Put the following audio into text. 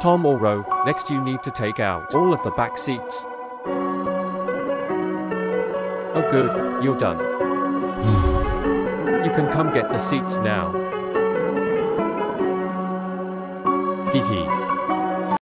Tom or Ro, next you need to take out all of the back seats. Oh good, you're done. you can come get the seats now. Hee hee.